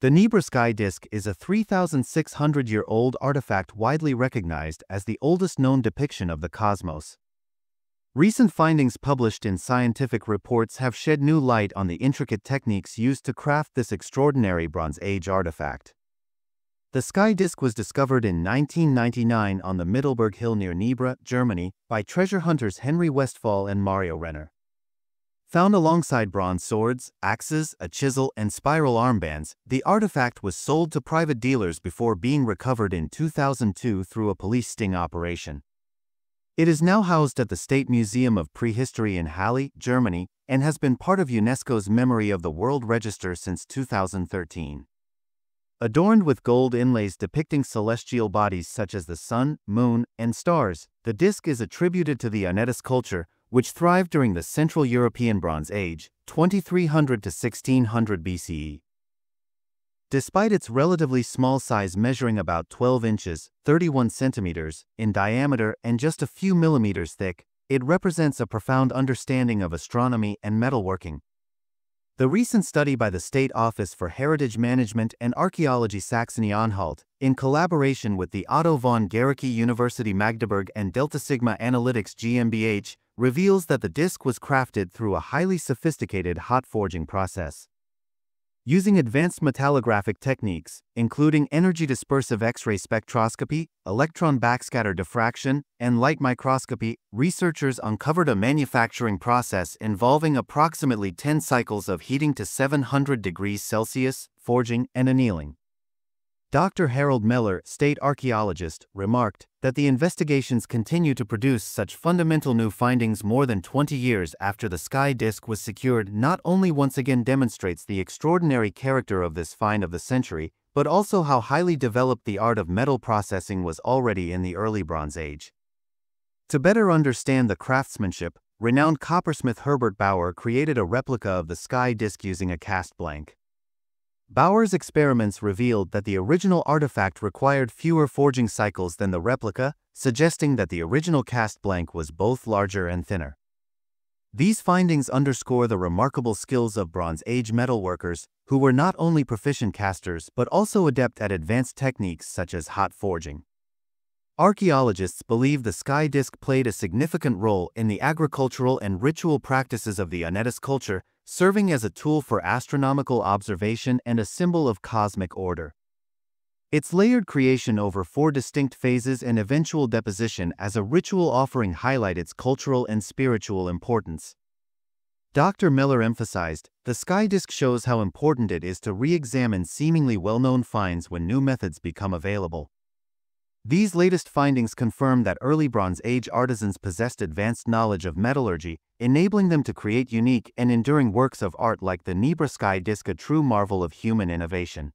The Nebra sky disk is a 3,600-year-old artifact widely recognized as the oldest known depiction of the cosmos. Recent findings published in scientific reports have shed new light on the intricate techniques used to craft this extraordinary Bronze Age artifact. The sky disk was discovered in 1999 on the Mittelberg Hill near Nebra, Germany, by treasure hunters Henry Westphal and Mario Renner. Found alongside bronze swords, axes, a chisel, and spiral armbands, the artifact was sold to private dealers before being recovered in 2002 through a police sting operation. It is now housed at the State Museum of Prehistory in Halle, Germany, and has been part of UNESCO's Memory of the World Register since 2013. Adorned with gold inlays depicting celestial bodies such as the sun, moon, and stars, the disc is attributed to the Únětice culture, which thrived during the Central European Bronze Age, 2300 to 1600 BCE. Despite its relatively small size measuring about 12 inches, 31 centimeters, in diameter and just a few millimeters thick, it represents a profound understanding of astronomy and metalworking. The recent study by the State Office for Heritage Management and Archaeology Saxony-Anhalt, in collaboration with the Otto von Guericke University Magdeburg and Delta Sigma Analytics GmbH, reveals that the disk was crafted through a highly sophisticated hot forging process. Using advanced metallographic techniques, including energy dispersive X-ray spectroscopy, electron backscatter diffraction, and light microscopy, researchers uncovered a manufacturing process involving approximately 10 cycles of heating to 700 degrees Celsius, forging, and annealing. Dr. Harold Meller, state archaeologist, remarked that the investigations continue to produce such fundamental new findings more than 20 years after the sky disk was secured not only once again demonstrates the extraordinary character of this find of the century, but also how highly developed the art of metal processing was already in the early Bronze Age. To better understand the craftsmanship, renowned coppersmith Herbert Bauer created a replica of the sky disk using a cast blank. Bauer's experiments revealed that the original artifact required fewer forging cycles than the replica, suggesting that the original cast blank was both larger and thinner. These findings underscore the remarkable skills of Bronze Age metalworkers, who were not only proficient casters but also adept at advanced techniques such as hot forging. Archaeologists believe the sky disk played a significant role in the agricultural and ritual practices of the Únětice culture, serving as a tool for astronomical observation and a symbol of cosmic order. Its layered creation over four distinct phases and eventual deposition as a ritual offering highlight its cultural and spiritual importance. Dr. Miller emphasized, the sky disk shows how important it is to re-examine seemingly well-known finds when new methods become available. These latest findings confirm that early Bronze Age artisans possessed advanced knowledge of metallurgy, enabling them to create unique and enduring works of art like the Nebra Sky Disk a true marvel of human innovation.